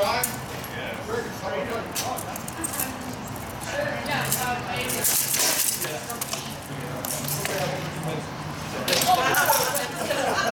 John? Rick,